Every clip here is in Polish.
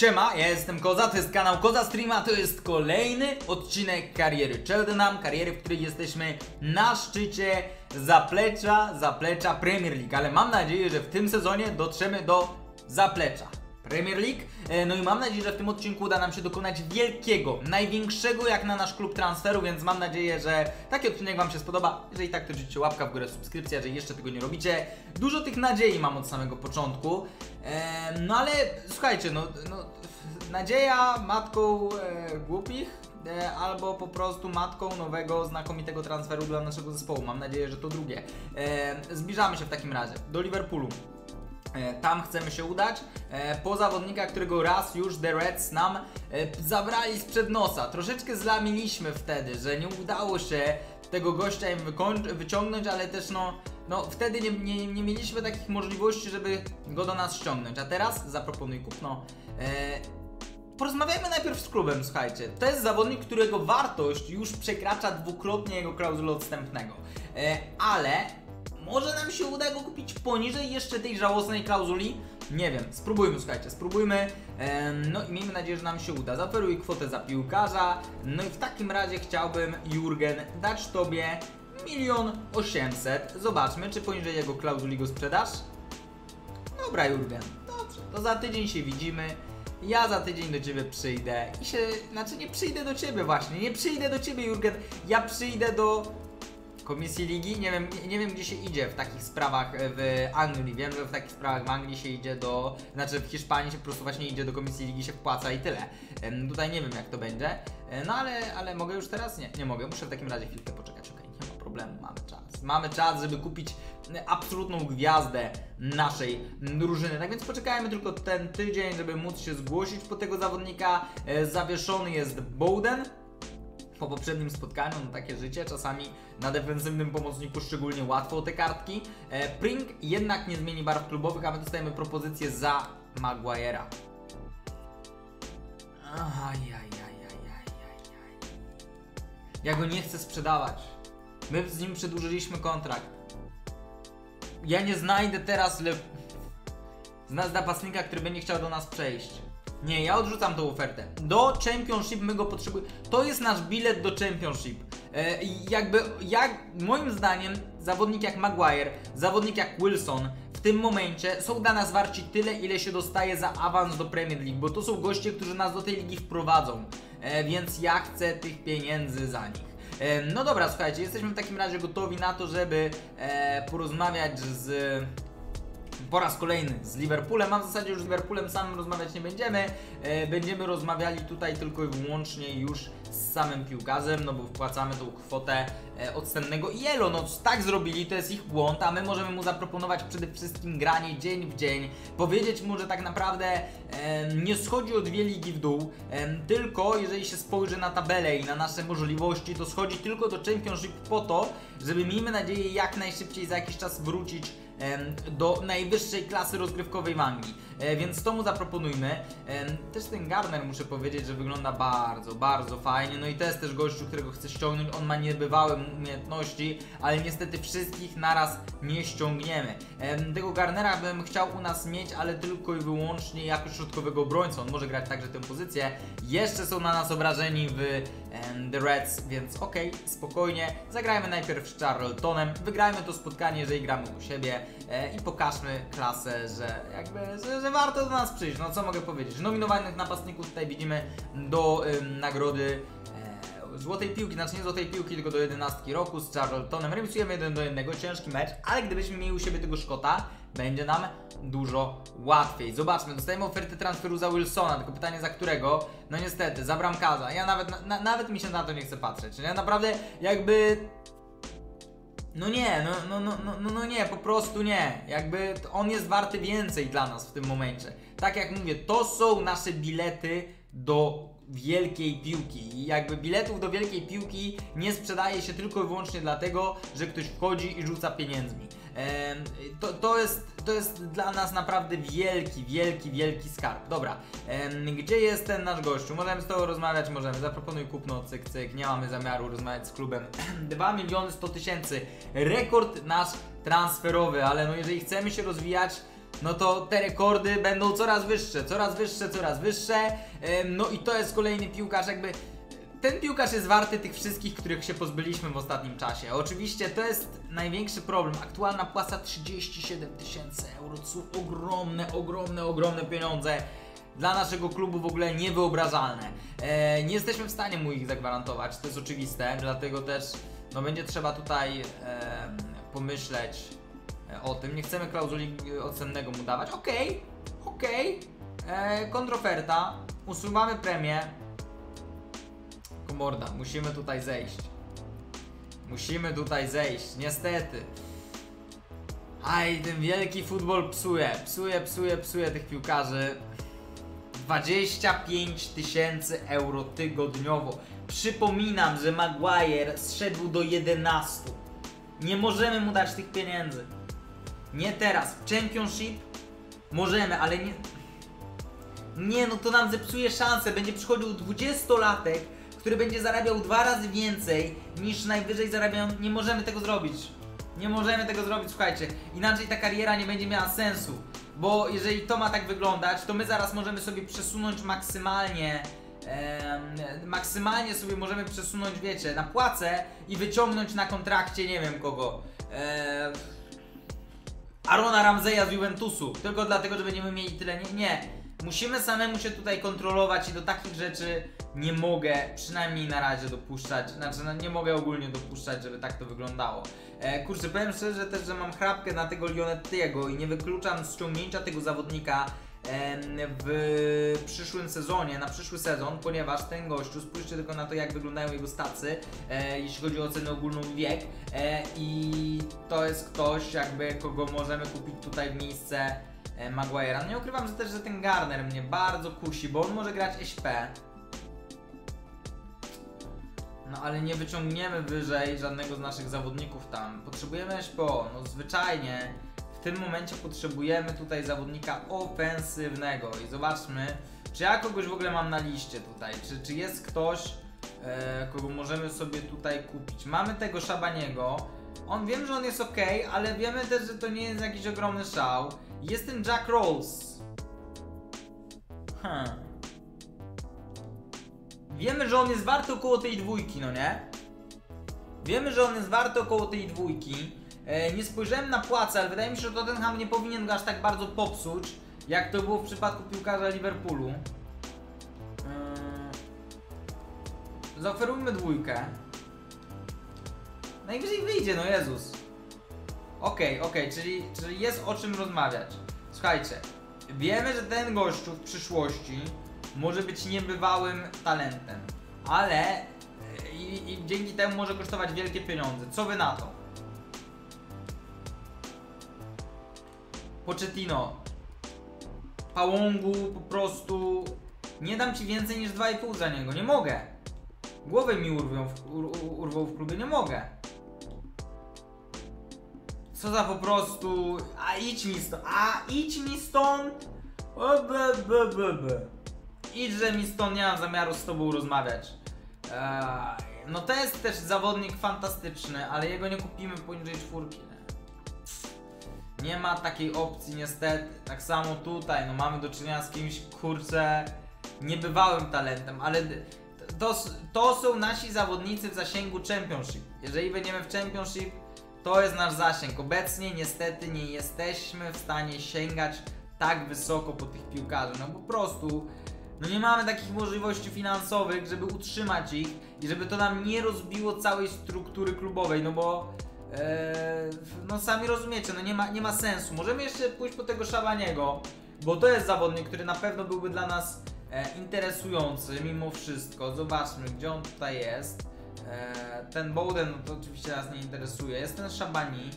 Siema, ja jestem Koza, to jest kanał Koza Streama, to jest kolejny odcinek kariery Cheltenham, kariery, w której jesteśmy na szczycie zaplecza, zaplecza Premier League, ale mam nadzieję, że w tym sezonie dotrzemy do zaplecza. Premier League. E, No i mam nadzieję, że w tym odcinku uda nam się dokonać wielkiego, największego jak na nasz klub transferu, więc mam nadzieję, że taki odcinek Wam się spodoba. Jeżeli tak, to życie łapka w górę, subskrypcja, jeżeli jeszcze tego nie robicie. Dużo tych nadziei mam od samego początku. E, No ale słuchajcie, no, no nadzieja matką e, głupich. e, Albo po prostu matką nowego, znakomitego transferu dla naszego zespołu. Mam nadzieję, że to drugie. Zbliżamy się w takim razie do Liverpoolu. E, Tam chcemy się udać. E, Po zawodnika, którego raz już The Reds nam e, zabrali sprzed nosa. Troszeczkę zlamiliśmy wtedy, że nie udało się tego gościa im wyciągnąć, ale też no, no wtedy nie, nie, nie mieliśmy takich możliwości, żeby go do nas ściągnąć. A teraz zaproponuj kupno. Porozmawiajmy najpierw z klubem, słuchajcie. To jest zawodnik, którego wartość już przekracza dwukrotnie jego klauzulę odstępnego. Ale może nam się uda go kupić poniżej jeszcze tej żałosnej klauzuli? Nie wiem, spróbujmy, słuchajcie, spróbujmy. Em, no i miejmy nadzieję, że nam się uda. Zaoferuj kwotę za piłkarza. No i w takim razie chciałbym, Jurgen, dać tobie milion osiemset. Zobaczmy, czy poniżej jego klauzuli go sprzedasz. Dobra, Jurgen, dobrze. To za tydzień się widzimy. Ja za tydzień do ciebie przyjdę i się. Znaczy, nie przyjdę do ciebie, właśnie. Nie przyjdę do ciebie, Jurgen. Ja przyjdę do Komisji Ligi. Nie wiem, nie, nie wiem gdzie się idzie w takich sprawach w Anglii. Wiem, że w takich sprawach w Anglii się idzie do. Znaczy, w Hiszpanii się po prostu właśnie idzie do Komisji Ligi, się wpłaca i tyle. Tutaj nie wiem, jak to będzie. E, No ale, ale mogę już teraz? Nie, nie mogę. Muszę w takim razie chwilkę poczekać. Okej, nie ma problemu, mamy czas. Mamy czas, żeby kupić e, absolutną gwiazdę naszej drużyny. Tak więc poczekajmy tylko ten tydzień, żeby móc się zgłosić po tego zawodnika. E, Zawieszony jest Bowden po poprzednim spotkaniu, no takie życie, czasami na defensywnym pomocniku szczególnie łatwo o te kartki. E, Pring jednak nie zmieni barw klubowych, a my dostajemy propozycję za Maguire'a. Ja go nie chcę sprzedawać. My z nim przedłużyliśmy kontrakt. Ja nie znajdę teraz le... z napastnika, który będzie chciał do nas przejść. Nie, ja odrzucam tą ofertę. Do Championship my go potrzebujemy. To jest nasz bilet do Championship. E, jakby, jak, moim zdaniem, zawodnik jak Maguire, zawodnik jak Wilson w tym momencie są dla nas warci tyle, ile się dostaje za awans do Premier League, bo to są goście, którzy nas do tej ligi wprowadzą. E, więc ja chcę tych pieniędzy za nich. E, no dobra, słuchajcie, jesteśmy w takim razie gotowi na to, żeby e, porozmawiać z po raz kolejny z Liverpoolem, a w zasadzie już z Liverpoolem samym rozmawiać nie będziemy. E, będziemy rozmawiali tutaj tylko i wyłącznie już z samym piłkarzem, no bo wpłacamy tą kwotę e, odstępnego i elo, no tak zrobili, to jest ich błąd, a my możemy mu zaproponować przede wszystkim granie dzień w dzień, powiedzieć mu, że tak naprawdę e, nie schodzi o dwie ligi w dół, e, tylko jeżeli się spojrzy na tabelę i na nasze możliwości, to schodzi tylko do Championship po to, żeby miejmy nadzieję jak najszybciej za jakiś czas wrócić do najwyższej klasy rozgrywkowej w Anglii. E, więc to mu zaproponujmy. Też ten Garner muszę powiedzieć, że wygląda bardzo, bardzo fajnie. No i to jest też gościu, którego chcę ściągnąć. On ma niebywałe umiejętności, ale niestety wszystkich naraz nie ściągniemy. Em, Tego Garnera bym chciał u nas mieć, ale tylko i wyłącznie jako środkowego obrońcę. On może grać także tę pozycję. Jeszcze są na nas obrażeni w The Reds, więc okej, spokojnie. Zagrajmy najpierw z Charltonem, wygrajmy to spotkanie, jeżeli gramy u siebie e, i pokażmy klasę, że jakby, że, że warto do nas przyjść. No co mogę powiedzieć? Nominowanych napastników tutaj widzimy do em, nagrody e, złotej piłki, znaczy nie złotej piłki, tylko do 11 roku z Charltonem. Remisujemy 1 do 1, ciężki mecz, ale gdybyśmy mieli u siebie tego Szkota, będzie nam dużo łatwiej. Zobaczmy, dostajemy ofertę transferu za Wilsona, tylko pytanie za którego? No niestety, za bramkarza. Ja nawet, na, na, nawet mi się na to nie chcę patrzeć. Ja naprawdę jakby no nie, no, no, no, no, no, no nie, po prostu nie. Jakby on jest warty więcej dla nas w tym momencie. Tak jak mówię, to są nasze bilety do wielkiej piłki. I jakby biletów do wielkiej piłki nie sprzedaje się tylko i wyłącznie dlatego, że ktoś wchodzi i rzuca pieniędzmi. To, to, jest, to jest dla nas naprawdę wielki, wielki, wielki skarb. Dobra, gdzie jest ten nasz gościu? Możemy z tobą rozmawiać, możemy. Zaproponuj kupno, cyk, cyk. Nie mamy zamiaru rozmawiać z klubem. 2 miliony 100 tysięcy. Rekord nasz transferowy, ale no jeżeli chcemy się rozwijać, no to te rekordy będą coraz wyższe, coraz wyższe, coraz wyższe. No i to jest kolejny piłkarz, jakby. Ten piłkarz jest warty tych wszystkich, których się pozbyliśmy w ostatnim czasie. Oczywiście to jest największy problem. Aktualna płaca 37 tysięcy euro. Są ogromne, ogromne, ogromne pieniądze. Dla naszego klubu w ogóle niewyobrażalne. E, nie jesteśmy w stanie mu ich zagwarantować, to jest oczywiste, dlatego też no, będzie trzeba tutaj e, pomyśleć o tym. Nie chcemy klauzuli e, ocennego mu dawać. Okej, okej. E, Kontroferta. Usuwamy premię. Komorda, musimy tutaj zejść. Musimy tutaj zejść, niestety. Aj, ten wielki futbol psuje, psuje, psuje, psuje tych piłkarzy. 25 tysięcy euro tygodniowo. Przypominam, że Maguire zszedł do 11. Nie możemy mu dać tych pieniędzy. Nie teraz. Championship możemy, ale nie. Nie, no to nam zepsuje szansę. Będzie przychodził 20-latek, który będzie zarabiał dwa razy więcej niż najwyżej zarabiają. Nie możemy tego zrobić. Nie możemy tego zrobić, słuchajcie. Inaczej ta kariera nie będzie miała sensu. Bo jeżeli to ma tak wyglądać, to my zaraz możemy sobie przesunąć maksymalnie. maksymalnie sobie możemy przesunąć, wiecie, na płacę i wyciągnąć na kontrakcie, nie wiem kogo. Em, Arona Ramzeja z Juventusu, tylko dlatego, że będziemy mieli tyle. Nie, nie. Musimy samemu się tutaj kontrolować i do takich rzeczy nie mogę, przynajmniej na razie dopuszczać. Znaczy, no, nie mogę ogólnie dopuszczać, żeby tak to wyglądało. E, kurczę, powiem szczerze też, że mam chrapkę na tego Lionettiego i nie wykluczam ściągnięcia tego zawodnika w przyszłym sezonie, na przyszły sezon, ponieważ ten gościu, spójrzcie tylko na to, jak wyglądają jego stacy, e, jeśli chodzi o ocenę ogólną wiek, e, i to jest ktoś, jakby kogo możemy kupić tutaj w miejsce e, Maguire'a. No nie ukrywam, że też, że ten Garner mnie bardzo kusi, bo on może grać SP. No ale nie wyciągniemy wyżej żadnego z naszych zawodników tam. Potrzebujemy SPO, no zwyczajnie. W tym momencie potrzebujemy tutaj zawodnika ofensywnego i zobaczmy, czy ja kogoś w ogóle mam na liście tutaj, czy, czy jest ktoś, e, kogo możemy sobie tutaj kupić. Mamy tego Szabaniego, on wiem, że on jest ok, ale wiemy też, że to nie jest jakiś ogromny szał. Jest ten Jack Rose. Hmm. Wiemy, że on jest warty około tej dwójki, no nie? Wiemy, że on jest warty około tej dwójki. E, nie spojrzałem na płacę, ale wydaje mi się, że Tottenham nie powinien go aż tak bardzo popsuć, jak to było w przypadku piłkarza Liverpoolu. E, zaoferujmy dwójkę. Najwyżej wyjdzie, no Jezus. Okej, okej, czyli, czyli jest o czym rozmawiać. Słuchajcie, wiemy, że ten gościu w przyszłości może być niebywałym talentem, ale e, i, i dzięki temu może kosztować wielkie pieniądze. Co wy na to? Pochettino. Pałągu po prostu nie dam ci więcej niż 2,5 za niego, nie mogę. Głowę mi urwią w, ur, ur- urwą w klubie, nie mogę. Co za po prostu. A idź mi stąd. A idź mi stąd. O, be, be, be, be. Idźże mi stąd, nie mam zamiaru z tobą rozmawiać. Eee, no to jest też zawodnik fantastyczny, ale jego nie kupimy poniżej czwórki. Nie? ma takiej opcji niestety. Tak samo tutaj, no mamy do czynienia z kimś, kurczę, niebywałym talentem, ale to, to są nasi zawodnicy w zasięgu Championship. Jeżeli będziemy w Championship, to jest nasz zasięg. Obecnie niestety nie jesteśmy w stanie sięgać tak wysoko po tych piłkarzy. No po prostu no nie mamy takich możliwości finansowych, żeby utrzymać ich i żeby to nam nie rozbiło całej struktury klubowej, no bo e, no sami rozumiecie, no nie ma, nie ma sensu. Możemy jeszcze pójść po tego Szabaniego, bo to jest zawodnik, który na pewno byłby dla nas e, interesujący mimo wszystko. Zobaczmy, gdzie on tutaj jest. E, ten Bowden, no to oczywiście nas nie interesuje. Jest ten Szabani.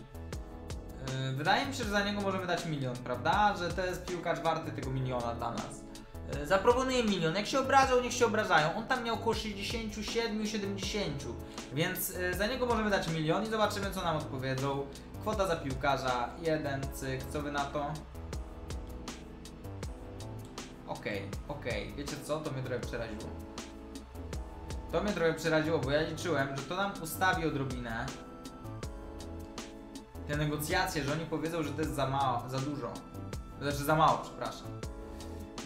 E, wydaje mi się, że za niego możemy dać milion, prawda? Że to jest piłkarz warty tego miliona dla nas. E, Zaproponuję milion. Jak się obrażał, niech się obrażają. On tam miał około 67-70, więc e, za niego możemy dać milion i zobaczymy, co nam odpowiedzą. Kwota za piłkarza, jeden cyk, co wy na to? Okej, okej, wiecie co? To mnie trochę przeraziło. To mnie trochę przeraziło, bo ja liczyłem, że to nam ustawi odrobinę te negocjacje, że oni powiedzą, że to jest za mało, za dużo. Znaczy za mało, przepraszam.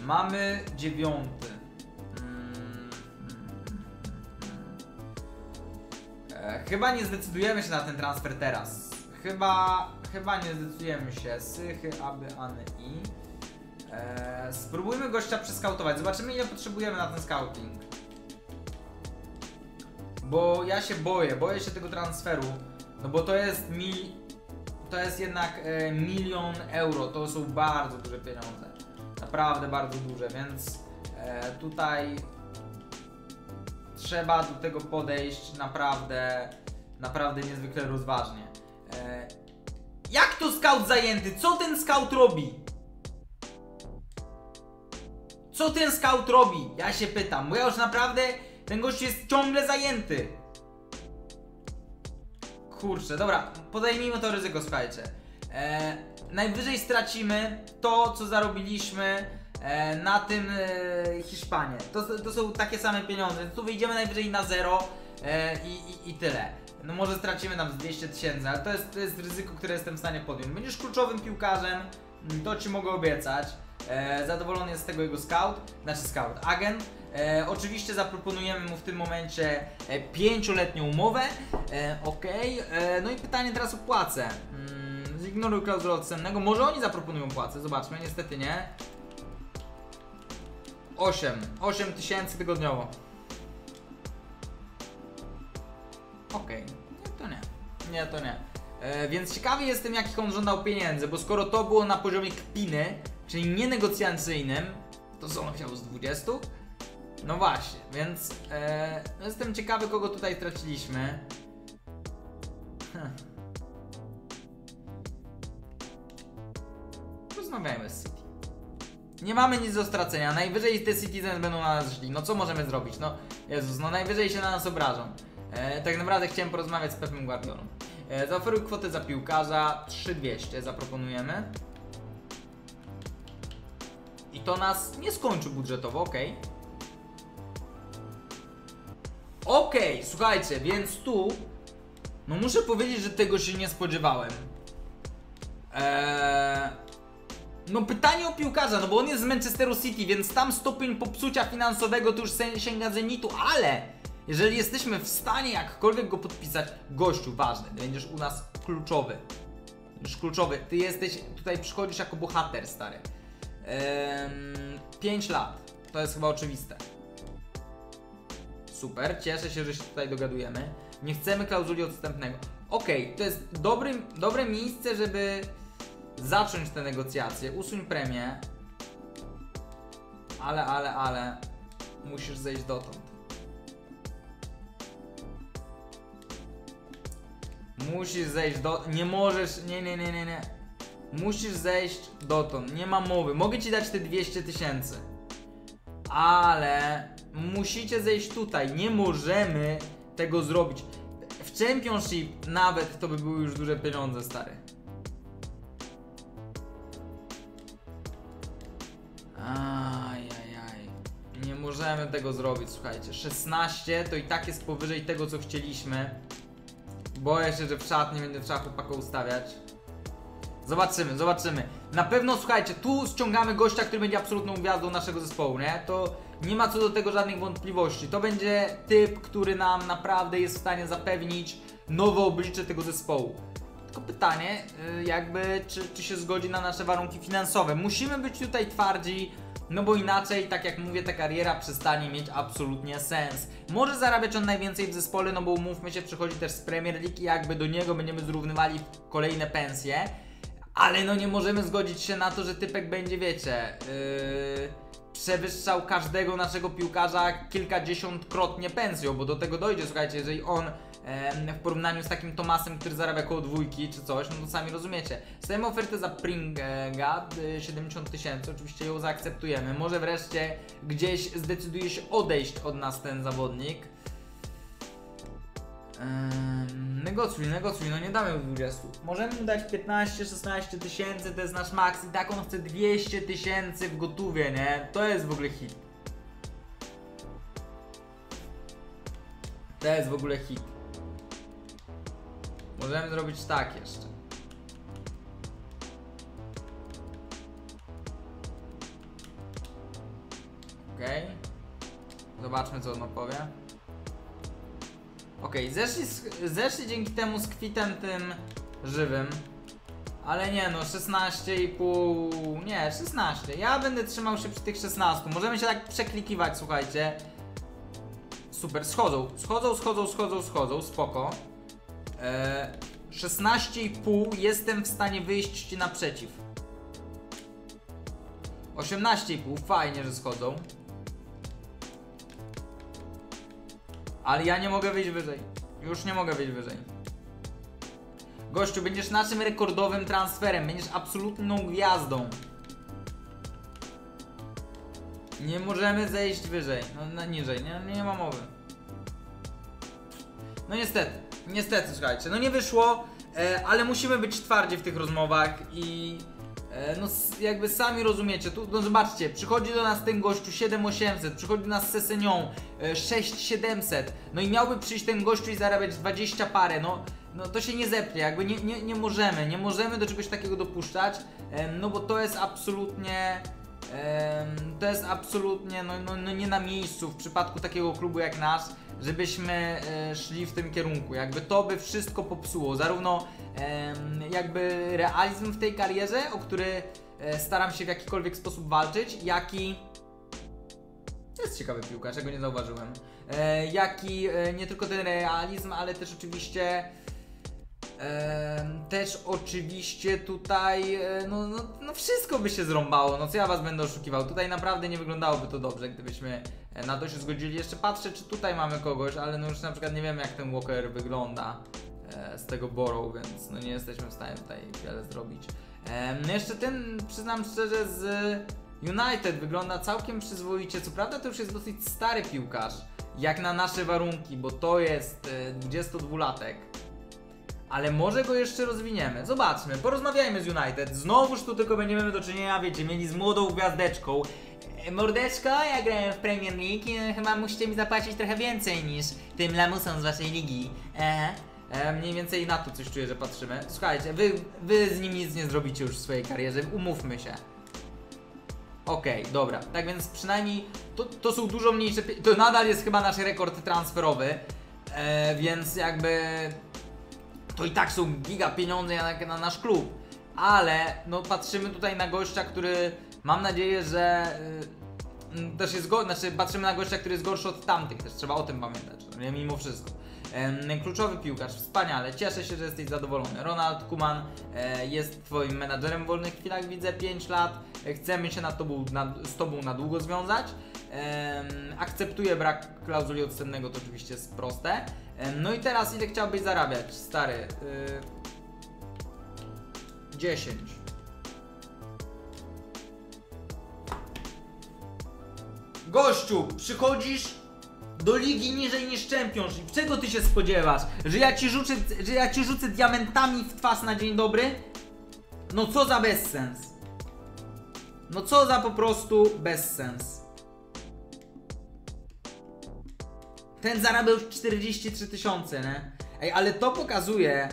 Mamy dziewiąty. E, chyba nie zdecydujemy się na ten transfer teraz. Chyba, chyba nie zdecydujemy się. Sychy, aby, Any i. E, spróbujmy gościa przeskautować. Zobaczymy ile potrzebujemy na ten scouting. Bo ja się boję, boję się tego transferu. No bo to jest mil... To jest jednak e, milion euro. To są bardzo duże pieniądze. Naprawdę bardzo duże, więc e, tutaj trzeba do tego podejść naprawdę, naprawdę niezwykle rozważnie. E, jak to scout zajęty? Co ten scout robi? Co ten scout robi? Ja się pytam, bo ja już naprawdę ten gość jest ciągle zajęty. Kurczę, dobra, podejmijmy to ryzyko, słuchajcie. E, najwyżej stracimy to, co zarobiliśmy e, na tym e, Hiszpanie. To, to są takie same pieniądze. Tu wyjdziemy najwyżej na zero e, i, i, i tyle. No może stracimy tam z 200 tysięcy, ale to jest, to jest ryzyko, które jestem w stanie podjąć. Będziesz kluczowym piłkarzem, mm, to ci mogę obiecać. Zadowolony jest z tego jego scout, znaczy scout, agent. E, oczywiście zaproponujemy mu w tym momencie pięcioletnią umowę. E, ok, e, no i pytanie teraz o płacę. Mm, zignoruj klauzulę odstępnego. Może oni zaproponują płacę, zobaczmy, niestety nie. 8, 8 tysięcy tygodniowo. Okej, nie to nie. Nie to nie. E, więc ciekawy jestem jakich on żądał pieniędzy, bo skoro to było na poziomie kpiny, czyli nienegocjacyjnym, to co on chciał z 20? No właśnie, więc e, no jestem ciekawy kogo tutaj traciliśmy. Hm. Rozmawiajmy z City. Nie mamy nic do stracenia. Najwyżej te Citizens będą na nas źli. No co możemy zrobić? No Jezus, no najwyżej się na nas obrażą. E, tak naprawdę chciałem porozmawiać z Pepem Guardiolą. E, zaoferuj kwotę za piłkarza 3200 zaproponujemy. I to nas nie skończy budżetowo, ok. Okej, słuchajcie, więc tu no muszę powiedzieć, że tego się nie spodziewałem. Eee, no pytanie o piłkarza, no bo on jest z Manchesteru City, więc tam stopień popsucia finansowego to już sięga zenitu, ale jeżeli jesteśmy w stanie jakkolwiek go podpisać, gościu, ważny, będziesz u nas kluczowy. Będziesz kluczowy. Ty jesteś, tutaj przychodzisz jako bohater, stary. Eee, 5 lat, to jest chyba oczywiste. Super, cieszę się, że się tutaj dogadujemy. Nie chcemy klauzuli odstępnego. Okej, to jest dobry, dobre miejsce, żeby zacząć te negocjacje. Usuń premię. Ale, ale, ale. Musisz zejść dotąd. Musisz zejść do... Nie możesz... Nie, nie, nie, nie, nie. Musisz zejść dotąd. Nie ma mowy. Mogę ci dać te 200 tysięcy. Ale musicie zejść tutaj. Nie możemy tego zrobić. W Championship nawet to by były już duże pieniądze, stary. Ajajaj. Nie możemy tego zrobić, słuchajcie. 16 to i tak jest powyżej tego, co chcieliśmy. Boję się, że w szatni będzie trzeba chłopaka ustawiać. Zobaczymy, zobaczymy. Na pewno, słuchajcie, tu ściągamy gościa, który będzie absolutną gwiazdą naszego zespołu, nie? To nie ma co do tego żadnych wątpliwości. To będzie typ, który nam naprawdę jest w stanie zapewnić nowe oblicze tego zespołu. Tylko pytanie, y, jakby, czy, czy się zgodzi na nasze warunki finansowe. Musimy być tutaj twardzi, no bo inaczej, tak jak mówię, ta kariera przestanie mieć absolutnie sens. Może zarabiać on najwięcej w zespole, no bo umówmy się, przychodzi też z Premier League i jakby do niego będziemy zrównywali kolejne pensje. Ale no nie możemy zgodzić się na to, że typek będzie, wiecie, yy, przewyższał każdego naszego piłkarza kilkadziesiątkrotnie pensją, bo do tego dojdzie, słuchajcie, jeżeli on w porównaniu z takim Tomasem, który zarabia około dwójki czy coś, no to sami rozumiecie. Stajemy ofertę za Pringa, y, 70 tysięcy, oczywiście ją zaakceptujemy. Może wreszcie gdzieś zdecyduje się odejść od nas ten zawodnik. Ehm, negocjuj, negocjuj, no nie damy mu 20. Możemy mu dać 15-16 tysięcy, to jest nasz maks i tak on chce 200 tysięcy w gotówie, nie? To jest w ogóle hit. To jest w ogóle hit. Możemy zrobić tak jeszcze. Okej. Okay. Zobaczmy, co on opowie. Okej, okay, zeszli, zeszli dzięki temu z kwitem tym żywym. Ale nie no, 16,5... Nie, 16. Ja będę trzymał się przy tych 16. Możemy się tak przeklikiwać, słuchajcie. Super, schodzą, schodzą, schodzą, schodzą, schodzą, spoko. Eee, 16,5 jestem w stanie wyjść ci naprzeciw. 18,5 fajnie, że schodzą. Ale ja nie mogę wyjść wyżej. Już nie mogę wyjść wyżej. Gościu, będziesz naszym rekordowym transferem. Będziesz absolutną gwiazdą. Nie możemy zejść wyżej. No, no niżej, nie, nie ma mowy. No niestety, niestety, słuchajcie, no nie wyszło, e, ale musimy być twardzi w tych rozmowach i e, no jakby sami rozumiecie, tu, no zobaczcie, przychodzi do nas ten gościu 7800, przychodzi do nas Sesenią e, 6700, no i miałby przyjść ten gościu i zarabiać 20 parę, no, no to się nie zepnie, jakby nie, nie, nie możemy, nie możemy do czegoś takiego dopuszczać, no bo to jest absolutnie... To jest absolutnie no, no, no nie na miejscu w przypadku takiego klubu jak nasz, żebyśmy e, szli w tym kierunku. Jakby to by wszystko popsuło. Zarówno jakby realizm w tej karierze, o który e, staram się w jakikolwiek sposób walczyć, jak i. To jest ciekawy piłka, czego nie zauważyłem. E, jak i e, nie tylko ten realizm, ale też oczywiście. Też oczywiście tutaj, e, no, no, no wszystko by się zrąbało, no co ja was będę oszukiwał, tutaj naprawdę nie wyglądało to dobrze, gdybyśmy e, na to się zgodzili. Jeszcze patrzę, czy tutaj mamy kogoś, ale no już na przykład nie wiem jak ten Walker wygląda e, z tego Borough, więc no nie jesteśmy w stanie tutaj wiele zrobić. No jeszcze ten, przyznam szczerze, z United wygląda całkiem przyzwoicie, co prawda to już jest dosyć stary piłkarz, jak na nasze warunki, bo to jest e, 22-latek. Ale może go jeszcze rozwiniemy. Zobaczmy, porozmawiajmy z United. Znowuż tu tylko będziemy do czynienia, wiecie, mieli z młodą gwiazdeczką. E, Mordeczko, ja grałem w Premier League i chyba musicie mi zapłacić trochę więcej niż tym lamusom z waszej ligi. Ehe. E, mniej więcej na to coś czuję, że patrzymy. Słuchajcie, wy, wy z nim nic nie zrobicie już w swojej karierze, umówmy się. Okej, dobra. Tak więc przynajmniej to, to są dużo mniejsze. To nadal jest chyba nasz rekord transferowy. E, więc jakby to i tak są giga pieniądze na, na nasz klub. Ale no patrzymy tutaj na gościa, który mam nadzieję, że y, mm, też jest go, znaczy patrzymy na gościa, który jest gorszy od tamtych, też trzeba o tym pamiętać, no nie, mimo wszystko. Em, kluczowy piłkarz, wspaniale, cieszę się, że jesteś zadowolony. Ronald Kuman e, jest twoim menadżerem w wolnych chwilach, widzę 5 lat, e, chcemy się na tobą, na, z tobą na długo związać. Akceptuję brak klauzuli odstępnego, to oczywiście jest proste. No i teraz ile chciałbyś zarabiać, stary? Y, 10. Gościu, przychodzisz do ligi niżej niż Championship. Czego ty się spodziewasz? Że ja ci rzucę, że ja ci rzucę diamentami w twarz na dzień dobry? No co za bezsens. No co za po prostu bezsens. Ten zarabiał już 43 tysiące, nie? Ej, ale to pokazuje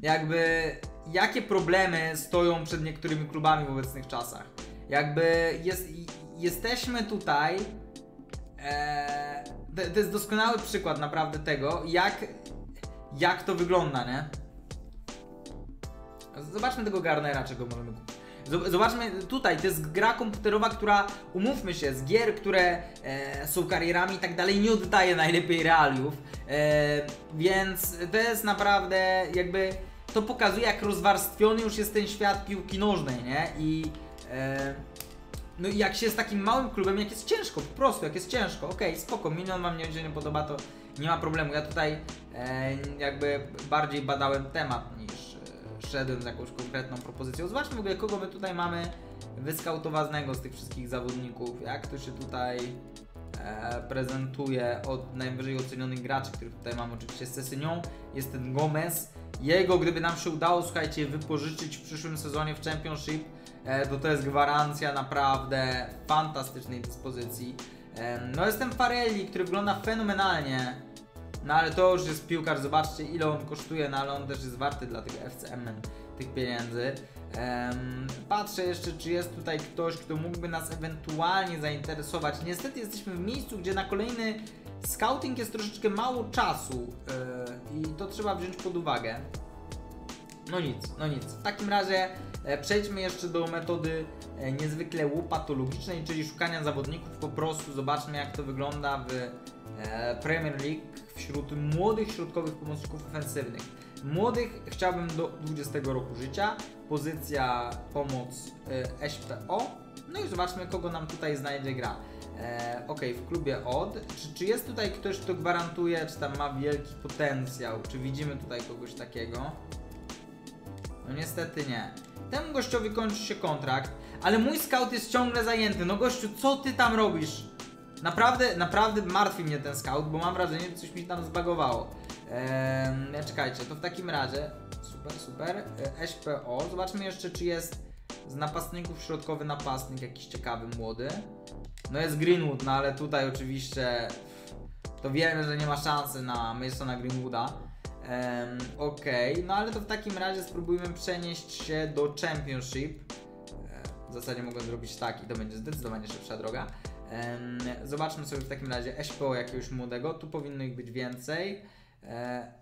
jakby jakie problemy stoją przed niektórymi klubami w obecnych czasach. Jakby jest, jesteśmy tutaj e, to jest doskonały przykład naprawdę tego, jak, jak to wygląda, nie? Zobaczmy tego Garnera, czego możemy kupić. Zob- Zobaczmy tutaj, to jest gra komputerowa, która, umówmy się, z gier, które e, są karierami i tak dalej, nie oddaje najlepiej realiów. E, więc to jest naprawdę jakby. To pokazuje, jak rozwarstwiony już jest ten świat piłki nożnej, nie? I. E, no i jak się jest takim małym klubem, jak jest ciężko, po prostu, jak jest ciężko, okej, spoko, milion wam nie, nie podoba, to nie ma problemu. Ja tutaj e, jakby bardziej badałem temat niż szedłem z jakąś konkretną propozycją. Zobaczmy w ogóle, kogo my tutaj mamy wyskautowanego z tych wszystkich zawodników, jak to się tutaj e, prezentuje od najwyżej ocenionych graczy, których tutaj mamy oczywiście z Cesynią, jest ten Gomez. Jego, gdyby nam się udało, słuchajcie, wypożyczyć w przyszłym sezonie w Championship, e, to to jest gwarancja naprawdę fantastycznej dyspozycji. E, no jestem Farelli, który wygląda fenomenalnie, no ale to już jest piłkarz, zobaczcie ile on kosztuje, no ale on też jest warty dla tego FCM tych pieniędzy. Em, patrzę jeszcze, czy jest tutaj ktoś, kto mógłby nas ewentualnie zainteresować. Niestety jesteśmy w miejscu, gdzie na kolejny scouting jest troszeczkę mało czasu e, i to trzeba wziąć pod uwagę. No nic, no nic. W takim razie e, przejdźmy jeszcze do metody e, niezwykle łopatologicznej, czyli szukania zawodników. Po prostu zobaczmy, jak to wygląda w Premier League wśród młodych środkowych pomocników ofensywnych. Młodych chciałbym do 20 roku życia. Pozycja pomoc e, SPO. No i zobaczmy, kogo nam tutaj znajdzie gra. E, ok, w klubie od. Czy, czy jest tutaj ktoś, kto gwarantuje, czy tam ma wielki potencjał? Czy widzimy tutaj kogoś takiego? No niestety nie. Temu gościowi kończy się kontrakt, ale mój scout jest ciągle zajęty. No gościu, co ty tam robisz? Naprawdę, naprawdę martwi mnie ten scout, bo mam wrażenie, że coś mi tam zbagowało. Eee, czekajcie, to w takim razie, super, super, e, SPO, zobaczmy jeszcze, czy jest z napastników środkowy napastnik, jakiś ciekawy, młody. No jest Greenwood, no ale tutaj oczywiście to wiemy, że nie ma szansy na Masona Greenwooda. Em, Okej, no ale to w takim razie spróbujmy przenieść się do Championship. E, W zasadzie mogę zrobić tak i to będzie zdecydowanie szybsza droga. Zobaczmy sobie w takim razie SPO jakiegoś młodego. Tu powinno ich być więcej. E,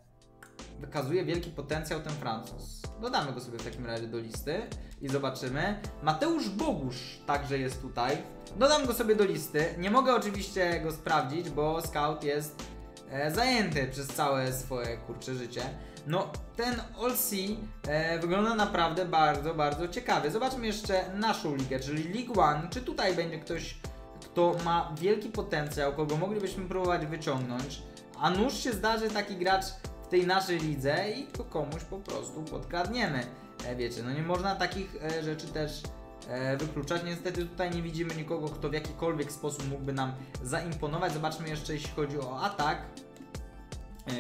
Wykazuje wielki potencjał ten Francuz. Dodamy go sobie w takim razie do listy i zobaczymy. Mateusz Bogusz także jest tutaj. Dodam go sobie do listy. Nie mogę oczywiście go sprawdzić, bo scout jest e, zajęty przez całe swoje kurcze życie. No, ten Sea e, wygląda naprawdę bardzo, bardzo ciekawie. Zobaczmy jeszcze naszą ligę, czyli League One. Czy tutaj będzie ktoś, kto ma wielki potencjał, kogo moglibyśmy próbować wyciągnąć? A nuż się zdarzy taki gracz w tej naszej lidze i go komuś po prostu podkradniemy. E, wiecie, no nie można takich e, rzeczy też e, wykluczać. Niestety tutaj nie widzimy nikogo, kto w jakikolwiek sposób mógłby nam zaimponować. Zobaczmy jeszcze, jeśli chodzi o atak.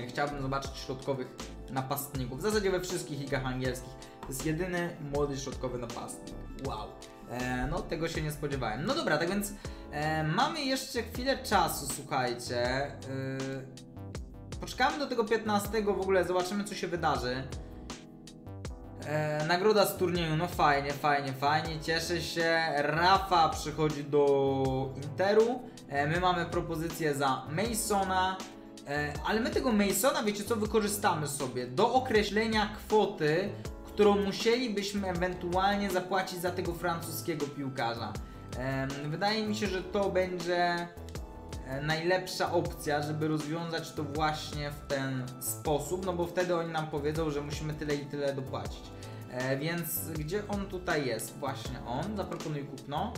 Chciałbym zobaczyć środkowych napastników. W zasadzie we wszystkich ligach angielskich. To jest jedyny młody środkowy napastnik. Wow. E, no tego się nie spodziewałem. No dobra, tak więc e, mamy jeszcze chwilę czasu, słuchajcie. E, poczekamy do tego 15, w ogóle zobaczymy co się wydarzy. E, nagroda z turnieju, no fajnie, fajnie, fajnie, cieszę się. Rafa przychodzi do Interu. E, my mamy propozycję za Masona. Ale my tego Masona, wiecie co, wykorzystamy sobie do określenia kwoty, którą musielibyśmy ewentualnie zapłacić za tego francuskiego piłkarza. Wydaje mi się, że to będzie e, najlepsza opcja, żeby rozwiązać to właśnie w ten sposób, no bo wtedy oni nam powiedzą, że musimy tyle i tyle dopłacić. E, więc gdzie on tutaj jest? Właśnie on, zaproponuj kupno.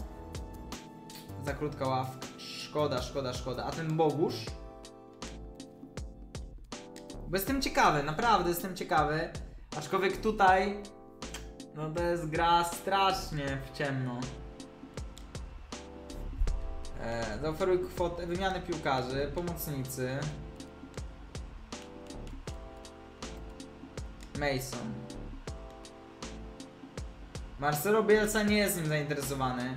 Za krótka ławka. Szkoda, szkoda, szkoda. A ten Bogusz? Bo jestem ciekawy, naprawdę jestem ciekawy. Aczkolwiek tutaj, no to jest gra strasznie w ciemno. E, zaoferuj kwotę, wymianę piłkarzy, pomocnicy. Mason. Marcelo Bielsa nie jest nim zainteresowany. Eee...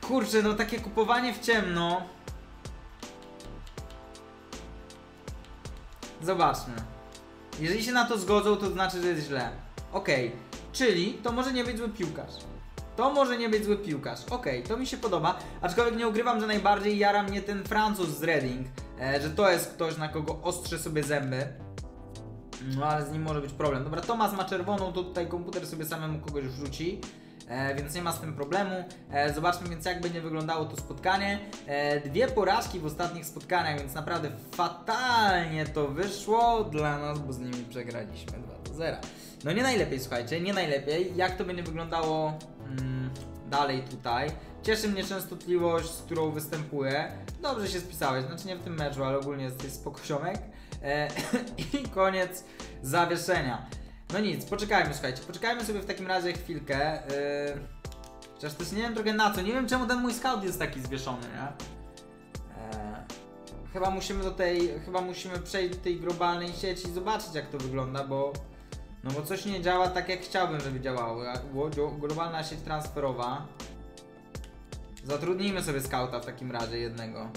Kurczę, no takie kupowanie w ciemno. Zobaczmy. Jeżeli się na to zgodzą, to znaczy, że jest źle. Okej, czyli to może nie być zły piłkarz. To może nie być zły piłkarz. Okej, to mi się podoba. Aczkolwiek nie ukrywam, że najbardziej jara mnie ten Francuz z Reading. E, że to jest ktoś, na kogo ostrzę sobie zęby. No ale z nim może być problem. Dobra, Tomas ma czerwoną, to tutaj komputer sobie samemu kogoś wrzuci. E, więc nie ma z tym problemu. E, zobaczmy więc jak będzie wyglądało to spotkanie. E, dwie porażki w ostatnich spotkaniach, więc naprawdę fatalnie to wyszło dla nas, bo z nimi przegraliśmy 2 do 0. No nie najlepiej, słuchajcie, nie najlepiej. Jak to będzie wyglądało mm, dalej tutaj? Cieszy mnie częstotliwość, z którą występuję. Dobrze się spisałeś, znaczy nie w tym meczu, ale ogólnie jesteś spokojsiomek. E, I koniec zawieszenia. No nic, poczekajmy, słuchajcie, poczekajmy sobie w takim razie chwilkę. Yy, chociaż też nie wiem trochę na co, nie wiem czemu ten mój scout jest taki zwieszony, nie? E, chyba musimy do tej, chyba musimy przejść do tej globalnej sieci i zobaczyć jak to wygląda, bo no bo coś nie działa tak jak chciałbym, żeby działało. Globalna sieć transferowa. Zatrudnijmy sobie skauta w takim razie jednego.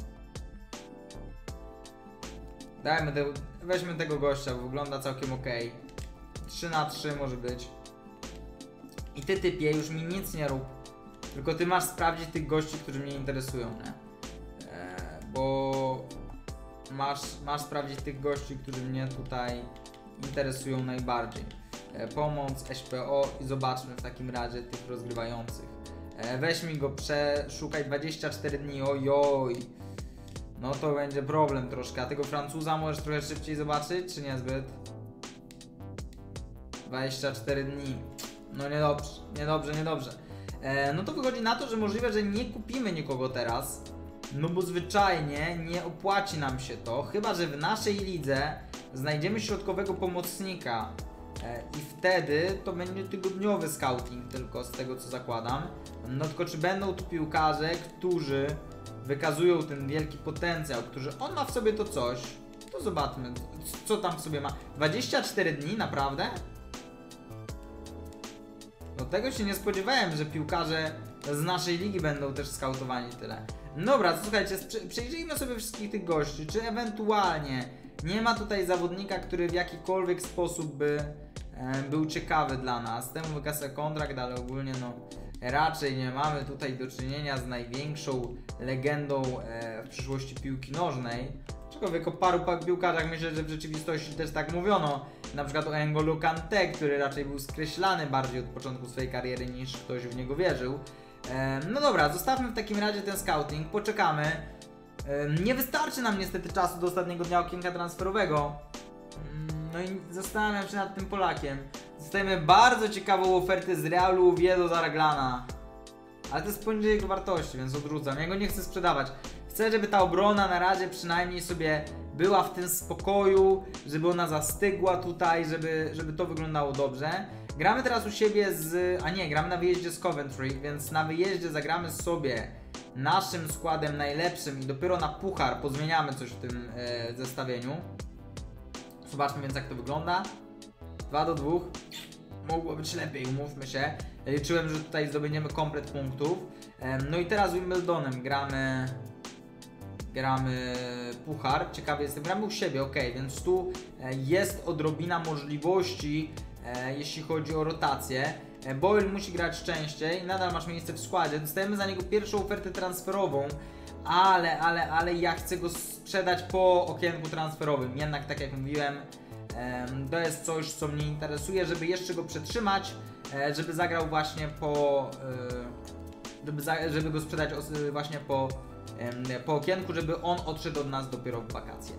Dajmy te, weźmy tego gościa, bo wygląda całkiem ok. 3 na 3 może być. I ty typie już mi nic nie rób. Tylko ty masz sprawdzić tych gości, którzy mnie interesują, nie? E, bo masz, masz sprawdzić tych gości, którzy mnie tutaj interesują najbardziej. E, pomoc, SPO i zobaczmy w takim razie tych rozgrywających. E, weź mi go, przeszukaj 24 dni, ojoj. No to będzie problem troszkę. A tego Francuza możesz trochę szybciej zobaczyć, czy niezbyt? 24 dni. No niedobrze, niedobrze, niedobrze. E, no to wychodzi na to, że możliwe, że nie kupimy nikogo teraz. No bo zwyczajnie nie opłaci nam się to, chyba że w naszej lidze znajdziemy środkowego pomocnika. E, I wtedy to będzie tygodniowy scouting tylko z tego co zakładam. No tylko czy będą tu piłkarze, którzy wykazują ten wielki potencjał, którzy on ma w sobie to coś, to zobaczmy, co tam w sobie ma. 24 dni, naprawdę? No tego się nie spodziewałem, że piłkarze z naszej ligi będą też skautowani tyle. Dobra, to słuchajcie, przejrzyjmy sobie wszystkich tych gości, czy ewentualnie nie ma tutaj zawodnika, który w jakikolwiek sposób by e, był ciekawy dla nas. Temu wykasa kontrakt, ale ogólnie no raczej nie mamy tutaj do czynienia z największą legendą e, w przyszłości piłki nożnej. Aczkolwiek o paru pa- piłkarzach myślę, że w rzeczywistości też tak mówiono. Na przykład o N'Golo Kante, który raczej był skreślany bardziej od początku swojej kariery niż ktoś w niego wierzył. No dobra, zostawmy w takim razie ten scouting, poczekamy. Nie wystarczy nam niestety czasu do ostatniego dnia okienka transferowego. Mm, No i zastanawiam się nad tym Polakiem. Dostajemy bardzo ciekawą ofertę z Realu Oviedo za Raglana. Ale to jest poniżej jego wartości, więc odrzucam. Ja go nie chcę sprzedawać. Chcę, żeby ta obrona na razie przynajmniej sobie była w tym spokoju, żeby ona zastygła tutaj, żeby, żeby to wyglądało dobrze. Gramy teraz u siebie z... a nie, gramy na wyjeździe z Coventry, więc na wyjeździe zagramy sobie naszym składem najlepszym i dopiero na puchar pozmieniamy coś w tym e, zestawieniu. Zobaczmy więc jak to wygląda. 2 do 2. Mogło być lepiej, umówmy się. Liczyłem, że tutaj zdobędziemy komplet punktów. Em, No i teraz Wimbledonem gramy gramy puchar. Ciekawy jestem, gramy u siebie, ok, więc tu e, jest odrobina możliwości, e, jeśli chodzi o rotację. E, Boyle musi grać częściej, nadal masz miejsce w składzie. Dostajemy za niego pierwszą ofertę transferową, ale, ale, ale ja chcę go sprzedać po okienku transferowym. Jednak, tak jak mówiłem, em, to jest coś, co mnie interesuje, żeby jeszcze go przetrzymać, żeby zagrał właśnie po. żeby, go sprzedać właśnie po, po okienku, żeby on odszedł od nas dopiero w wakacje.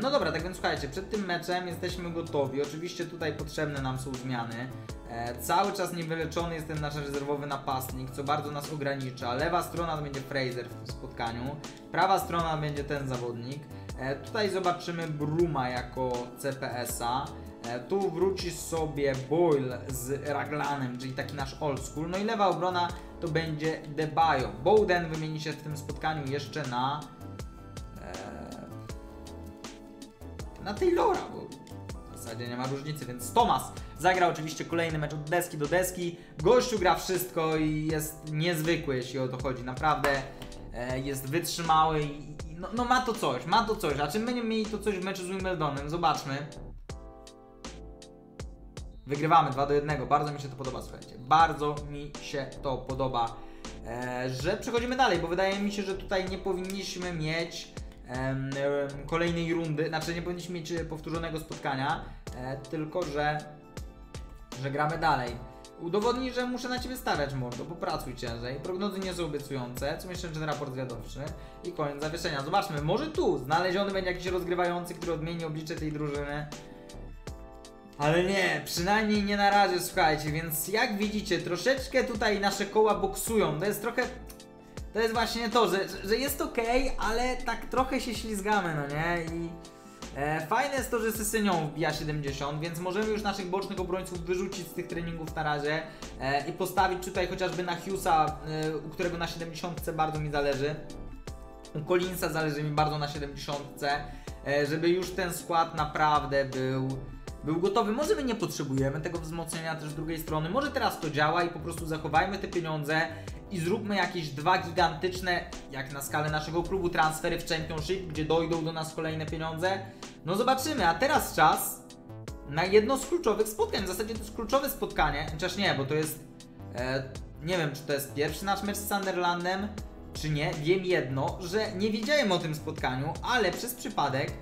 No dobra, tak więc słuchajcie, przed tym meczem jesteśmy gotowi. Oczywiście tutaj potrzebne nam są zmiany. E, cały czas niewyleczony jest ten nasz rezerwowy napastnik, co bardzo nas ogranicza. Lewa strona to będzie Fraser w tym spotkaniu, prawa strona będzie ten zawodnik. E, tutaj zobaczymy Bruma jako CPS-a. E, Tu wróci sobie Boyle z Raglanem, czyli taki nasz old school. No i lewa obrona to będzie Debajo. Bowden wymieni się w tym spotkaniu jeszcze na e, na Taylora, bo w zasadzie nie ma różnicy, więc Thomas zagra oczywiście kolejny mecz od deski do deski. Gościu gra wszystko i jest niezwykły, jeśli o to chodzi. Naprawdę e, jest wytrzymały i no, no ma to coś, ma to coś. A czy będziemy mieli to coś w meczu z Wimbledonem? Zobaczmy. Wygrywamy 2 do 1. Bardzo mi się to podoba, słuchajcie. Bardzo mi się to podoba. E, że przechodzimy dalej, bo wydaje mi się, że tutaj nie powinniśmy mieć kolejnej rundy, znaczy nie powinniśmy mieć e, powtórzonego spotkania, e, tylko że, że gramy dalej. Udowodnij, że muszę na ciebie stawiać, mordo, popracuj ciężej. Prognozy nie są obiecujące, co miesięczny raport zwiadowczy i koniec zawieszenia. Zobaczmy, może tu znaleziony będzie jakiś rozgrywający, który odmieni oblicze tej drużyny. Ale nie, przynajmniej nie na razie, słuchajcie, więc jak widzicie, troszeczkę tutaj nasze koła boksują. To jest trochę. To jest właśnie to, że, że- jest ok, ale tak trochę się ślizgamy, no nie? I e, fajne jest to, że Sysynią wbija 70, więc możemy już naszych bocznych obrońców wyrzucić z tych treningów na razie e, i postawić tutaj chociażby na Hughesa, e, u którego na 70 bardzo mi zależy. U Collinsa zależy mi bardzo na 70, e, żeby już ten skład naprawdę był, był gotowy. Może my nie potrzebujemy tego wzmocnienia też z drugiej strony. Może teraz to działa i po prostu zachowajmy te pieniądze i zróbmy jakieś dwa gigantyczne, jak na skalę naszego klubu, transfery w Championship, gdzie dojdą do nas kolejne pieniądze. No zobaczymy, a teraz czas na jedno z kluczowych spotkań. W zasadzie to jest kluczowe spotkanie, chociaż nie, bo to jest. E, nie wiem, czy to jest pierwszy nasz mecz z Sunderlandem, czy nie. Wiem jedno, że nie wiedziałem o tym spotkaniu, ale przez przypadek.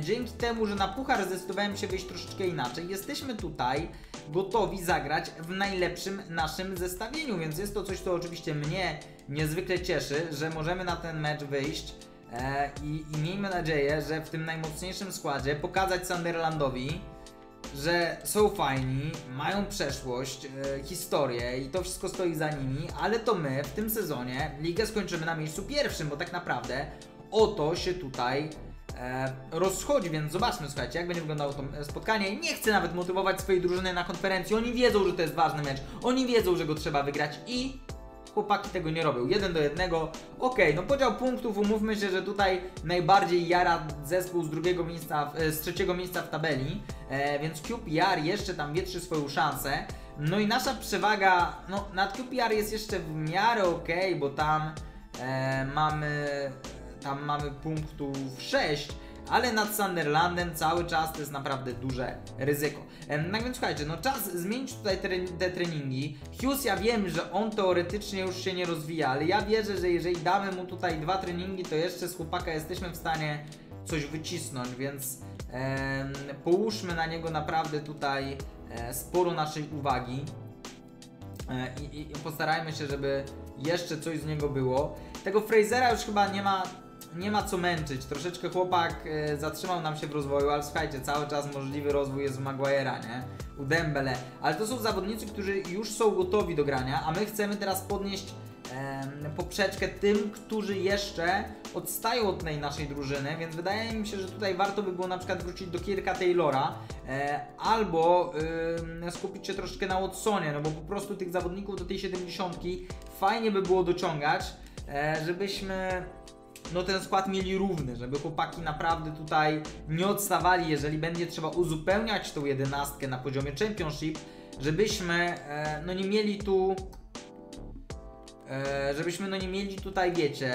Dzięki temu, że na puchar zdecydowałem się wyjść troszeczkę inaczej, jesteśmy tutaj gotowi zagrać w najlepszym naszym zestawieniu, więc jest to coś, co oczywiście mnie niezwykle cieszy, że możemy na ten mecz wyjść e, i, i miejmy nadzieję, że w tym najmocniejszym składzie pokazać Sunderlandowi, że są fajni, mają przeszłość, e, historię i to wszystko stoi za nimi, ale to my w tym sezonie ligę skończymy na miejscu pierwszym, bo tak naprawdę o to się tutaj rozchodzi, więc zobaczmy, słuchajcie, jak będzie wyglądało to e, spotkanie. Nie chcę nawet motywować swojej drużyny na konferencji, oni wiedzą, że to jest ważny mecz, oni wiedzą, że go trzeba wygrać i chłopaki tego nie robią. Jeden do jednego. Okej, no podział punktów, umówmy się, że tutaj najbardziej jara zespół z drugiego miejsca, e, z trzeciego miejsca w tabeli, e, więc QPR jeszcze tam wietrzy swoją szansę. No i nasza przewaga, no nad QPR jest jeszcze w miarę okej, bo tam e, mamy, tam mamy punktów 6, ale nad Sunderlandem cały czas to jest naprawdę duże ryzyko. No więc słuchajcie, no czas zmienić tutaj te, treningi. Hughes, ja wiem, że on teoretycznie już się nie rozwija, ale ja wierzę, że jeżeli damy mu tutaj dwa treningi, to jeszcze z chłopaka jesteśmy w stanie coś wycisnąć, więc em, połóżmy na niego naprawdę tutaj e, sporo naszej uwagi. E, i, I postarajmy się, żeby jeszcze coś z niego było. Tego Frasera już chyba nie ma, nie ma co męczyć. Troszeczkę chłopak e, zatrzymał nam się w rozwoju, ale słuchajcie, cały czas możliwy rozwój jest u Maguire'a, nie? U Dembele. Ale to są zawodnicy, którzy już są gotowi do grania, a my chcemy teraz podnieść poprzeczkę tym, którzy jeszcze odstają od tej naszej drużyny, więc wydaje mi się, że tutaj warto by było na przykład wrócić do Kirka Taylora e, albo ym, skupić się troszkę na Watsonie, no bo po prostu tych zawodników do tej 70 fajnie by było dociągać, e, żebyśmy no ten skład mieli równy, żeby chłopaki naprawdę tutaj nie odstawali, jeżeli będzie trzeba uzupełniać tą jedenastkę na poziomie Championship, żebyśmy e, no nie mieli tu e, żebyśmy no nie mieli tutaj, wiecie,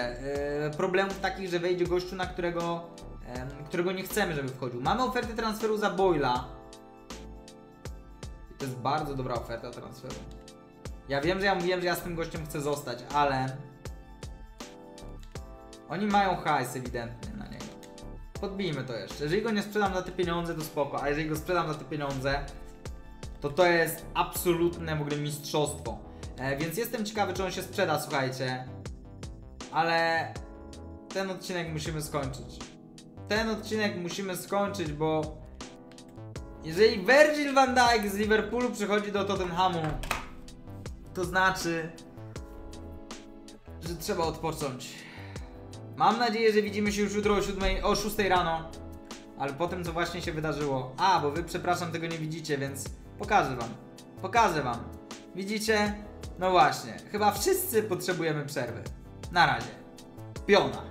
e, problemów takich, że wejdzie gościu, na którego, którego nie chcemy, żeby wchodził. Mamy ofertę transferu za Boyla. To jest bardzo dobra oferta transferu. Ja wiem, że ja mówiłem, że ja z tym gościem chcę zostać, ale oni mają hajs ewidentnie na niego. Podbijmy to jeszcze. Jeżeli go nie sprzedam za te pieniądze, to spoko, a jeżeli go sprzedam za te pieniądze, to to jest absolutne w ogóle mistrzostwo. E, więc jestem ciekawy, czy on się sprzeda, słuchajcie. Ale ten odcinek musimy skończyć. Ten odcinek musimy skończyć, bo jeżeli Virgil van Dijk z Liverpoolu przychodzi do Tottenhamu, to znaczy, że trzeba odpocząć. Mam nadzieję, że widzimy się już jutro o, 7, o 6 rano. Ale po tym, co właśnie się wydarzyło. A, bo wy, przepraszam, tego nie widzicie, więc pokażę wam. Pokażę wam. Widzicie? No właśnie. Chyba wszyscy potrzebujemy przerwy. Na razie. Piona.